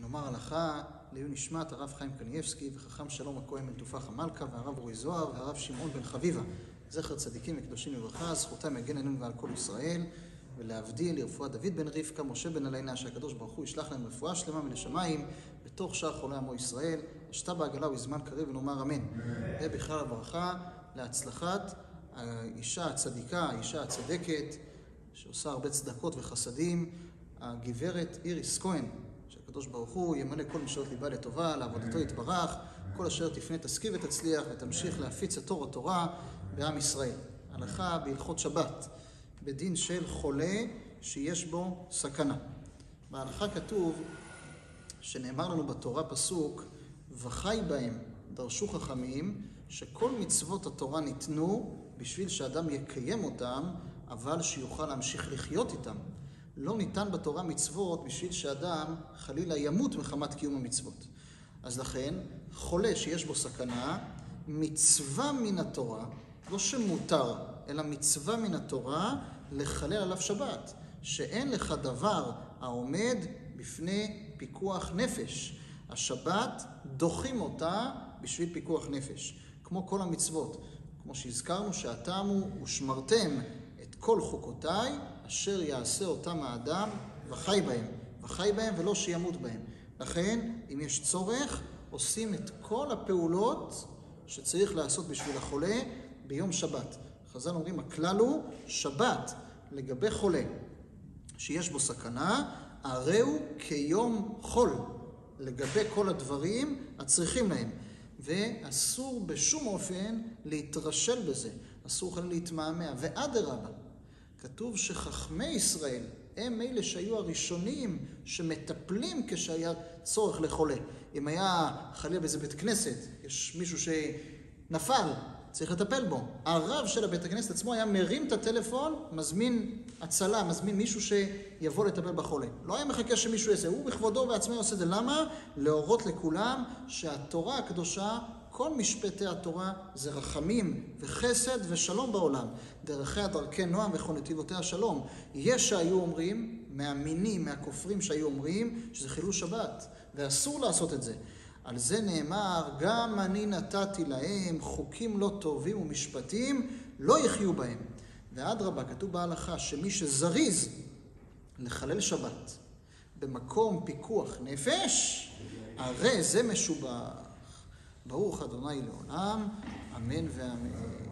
נאמר הלכה לעילוי נשמת הרב חיים קניאבסקי וחכם שלום הכהן בן תופח המלכה והרב אורי זוהר והרב שמעון בן חביבה. זכר צדיקים וקדושים לברכה, זכותם יגן עלינו ועל כל ישראל, ולהבדיל לרפואת דוד בן רבקה, משה בן אליינה, שהקדוש ברוך הוא ישלח להם רפואה שלמה מן השמיים, בתוך שאר חולי עמו ישראל, אשתה בעגלה ובזמן קריב ונאמר אמן. ובכלל הברכה להצלחת האישה הצדיקה, האישה הצדקת, שעושה הרבה צדקות וחסדים, הגברת איריס כהן, שהקדוש ברוך הוא ימלא כל משאלות ליבה לטובה, לעבודתו יתברך, כל אשר תפנה תשכיל ותצליח ותמשיך להפיץ את תור התורה בעם ישראל. הלכה בהלכות שבת, בדין של חולה שיש בו סכנה. בהלכה כתוב שנאמר לנו בתורה פסוק, וחי בהם דרשו חכמים, שכל מצוות התורה ניתנו בשביל שאדם יקיים אותם, אבל שיוכל להמשיך לחיות איתם. לא ניתן בתורה מצוות בשביל שאדם חלילה ימות מחמת קיום המצוות. אז לכן, חולה שיש בו סכנה, מצווה מן התורה, לא שמותר, אלא מצווה מן התורה לחלל עליו שבת, שאין לך דבר העומד בפני פיקוח נפש. השבת, דוחים אותה בשביל פיקוח נפש, כמו כל המצוות. כמו שהזכרנו, שהטעם הוא, ושמרתם כל חוקותיי, אשר יעשה אותם האדם וחי בהם. וחי בהם ולא שימות בהם. לכן, אם יש צורך, עושים את כל הפעולות שצריך לעשות בשביל החולה ביום שבת. חז"ל אומרים, הכלל הוא שבת לגבי חולה שיש בו סכנה, הרי הוא כיום חול לגבי כל הדברים הצריכים להם. ואסור בשום אופן להתרשל בזה, אסור כאן להתמהמה. ואדרבה, כתוב שחכמי ישראל הם אלה שהיו הראשונים שמטפלים כשהיה צורך לחולה. אם היה חלילה באיזה בית כנסת, יש מישהו שנפל, צריך לטפל בו. הרב של הבית הכנסת עצמו היה מרים את הטלפון, מזמין הצלה, מזמין מישהו שיבוא לטפל בחולה. לא היה מחכה שמישהו יעשה, הוא בכבודו ובעצמו עושה את זה. למה? להורות לכולם שהתורה הקדושה, כל משפטי התורה זה רחמים וחסד ושלום בעולם. דרכיה דרכי נועם וכל נתיבותיה שלום. יש שהיו אומרים, מהמינים, מהכופרים שהיו אומרים, שזה חילול שבת, ואסור לעשות את זה. על זה נאמר, גם אני נתתי להם חוקים לא טובים ומשפטים, לא יחיו בהם. ואדרבה, כתוב בהלכה שמי שזריז לחלל שבת במקום פיקוח נפש, הרי זה משובח. ברוך אדוני לעולם, אמן ואמן.